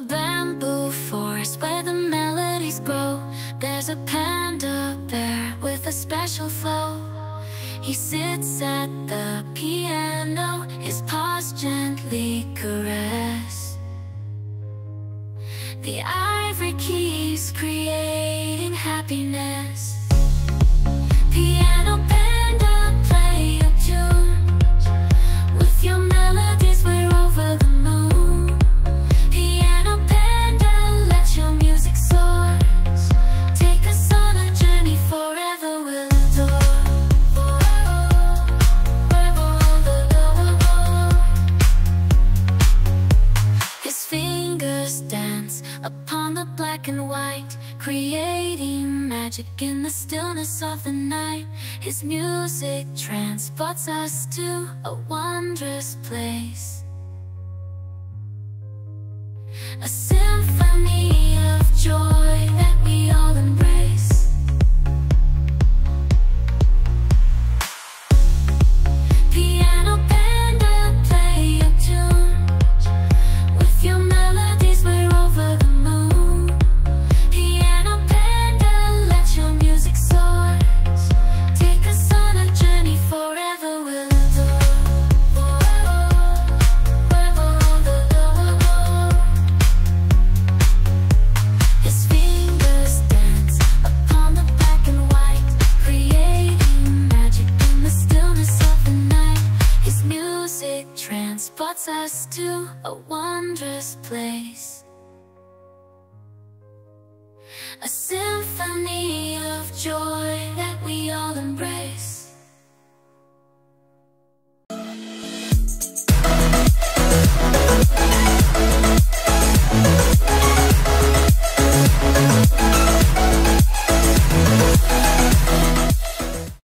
a bamboo forest where the melodies grow. There's a panda bear with a special flow. He sits at the piano, his paws gently caress. The ivory keys creating happiness black and white Creating magic in the stillness of the night. His music transports us to a wondrous place. A symphony of joy transports us to a wondrous place. A symphony of joy